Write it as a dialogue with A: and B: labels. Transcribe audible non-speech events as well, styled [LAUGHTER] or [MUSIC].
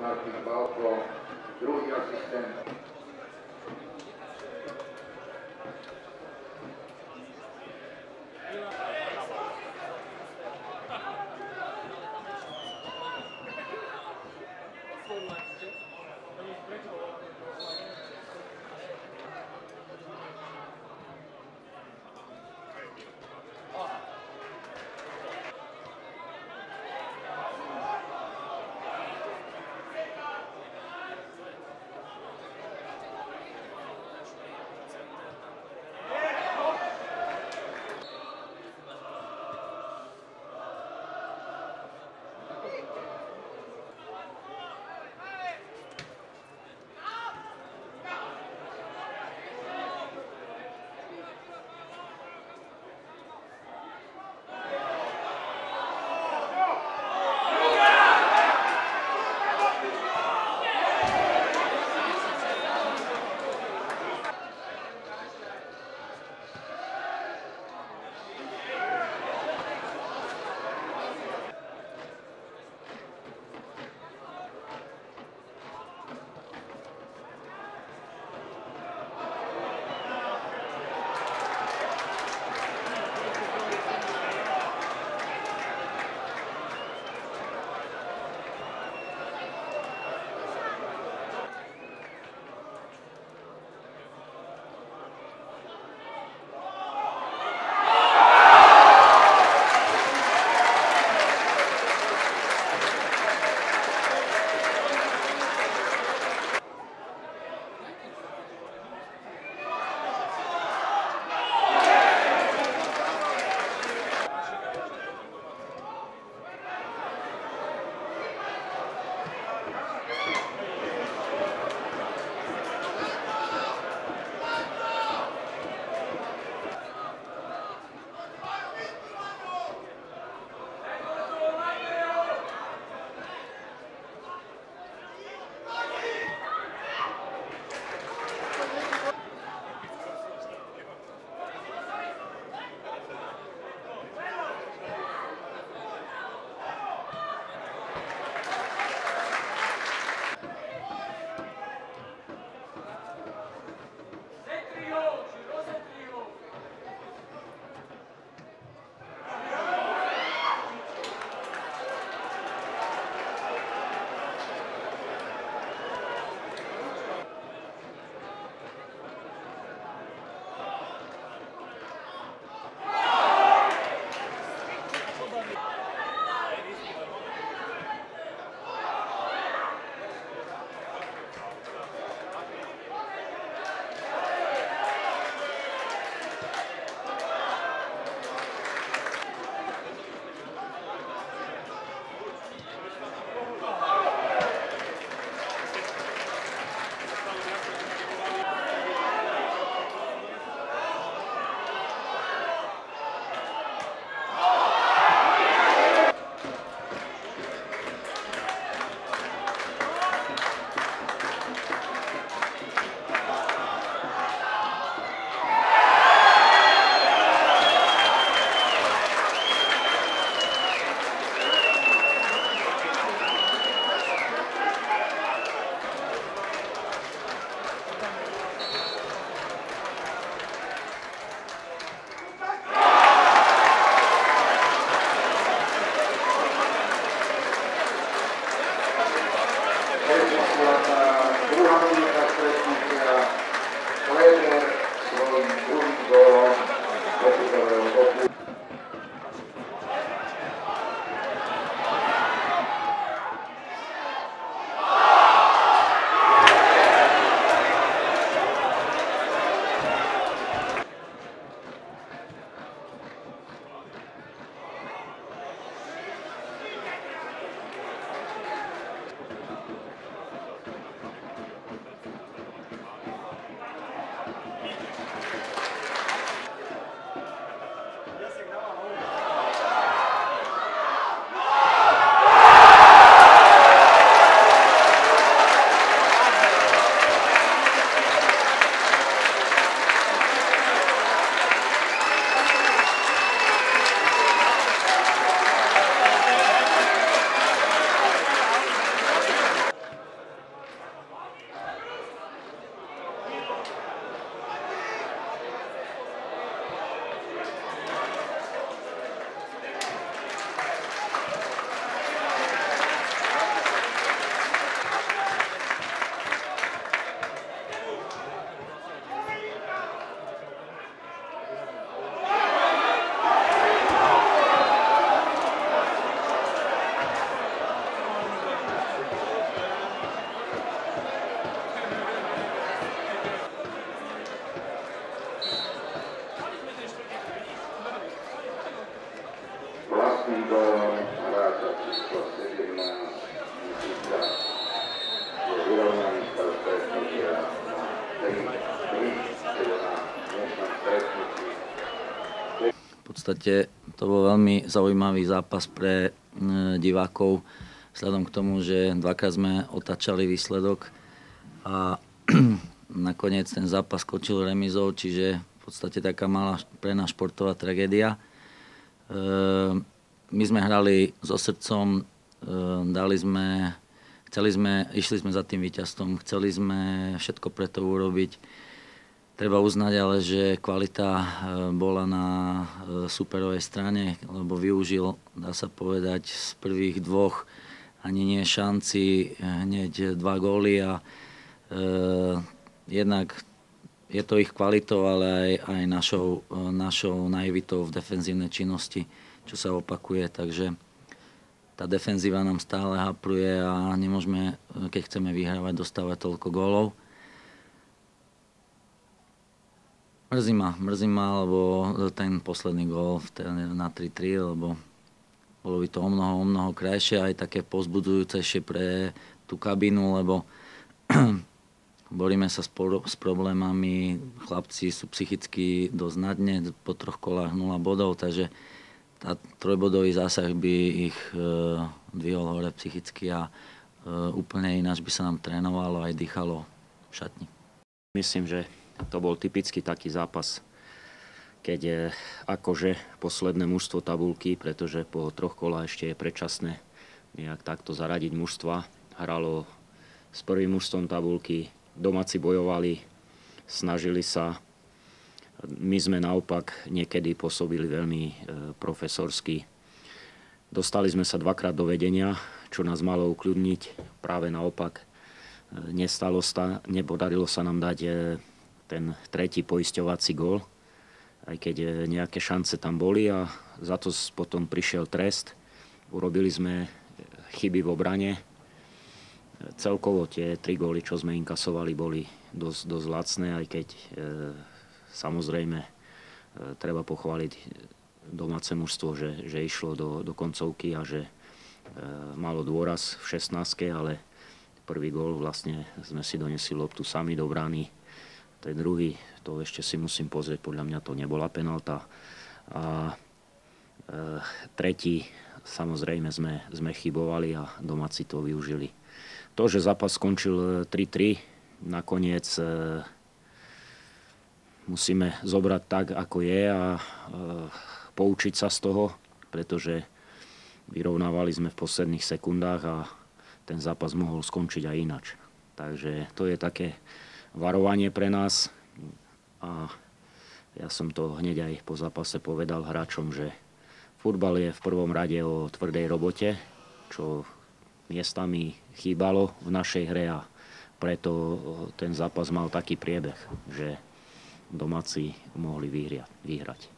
A: Martin Bauko, drugi asystent.
B: V podstate to bol veľmi zaujímavý zápas pre e, divákov, vzhľadom k tomu, že dvakrát sme otačali výsledok a [CLEARS THROAT] nakoniec ten zápas skočil remizou, čiže v podstate taká malá pre nás športová tragédia. E, my sme hrali so srdcom, eh, dali sme, chceli sme, išli sme za tým víťazstvom, chceli sme všetko preto urobiť. Treba uznať ale, že kvalita eh, bola na eh, superovej strane, lebo využil, dá sa povedať, z prvých dvoch ani nie šanci, hneď dva góly a e, jednak je to ich kvalitou, ale aj, aj našou, našou naivitou v defenzívnej činnosti čo sa opakuje, takže tá defenzíva nám stále hapruje a nemôžeme, keď chceme vyhrávať, dostávať toľko gólov. Mrzí ma, mrzí ma, lebo ten posledný gól na 3-3, lebo bolo by to o mnoho, o mnoho krajšie, aj také pozbudujúcejšie pre tú kabínu, lebo [CLEARS THROAT] boríme sa s problémami, chlapci sú psychicky dosť na dne, po troch kolách 0 bodov, takže tá trojbodový zásah by ich e, dvihol hore psychicky a e, úplne ináč by sa nám trénovalo aj dýchalo v šatni.
C: Myslím, že to bol typický taký zápas, keď je akože posledné mužstvo tabulky, pretože po troch kolách ešte je predčasné nejak takto zaradiť mužstva. Hralo s prvým mužstvom tabulky, domáci bojovali, snažili sa my sme naopak niekedy pôsobili veľmi e, profesorsky. Dostali sme sa dvakrát do vedenia, čo nás malo ukľudniť. Práve naopak, e, nestalo sa, nepodarilo sa nám dať e, ten tretí poisťovací gól, aj keď nejaké šance tam boli a za to potom prišiel trest. Urobili sme chyby v obrane. Celkovo tie tri góly, čo sme inkasovali, boli dosť, dosť lacné, aj keď Samozrejme, e, treba pochváliť domáce mužstvo, že, že išlo do, do koncovky a že e, malo dôraz v 16 ale prvý gól vlastne sme si donesli loptu sami do brány. Ten druhý, to ešte si musím pozrieť, podľa mňa to nebola penalta. A e, tretí, samozrejme sme, sme chybovali a domáci to využili. To, že zápas skončil 3-3, nakoniec e, musíme zobrať tak, ako je a e, poučiť sa z toho, pretože vyrovnávali sme v posledných sekundách a ten zápas mohol skončiť aj inač. Takže to je také varovanie pre nás a ja som to hneď aj po zápase povedal hráčom, že futbal je v prvom rade o tvrdej robote, čo miestami chýbalo v našej hre a preto ten zápas mal taký priebeh, že domáci mohli vyhrať.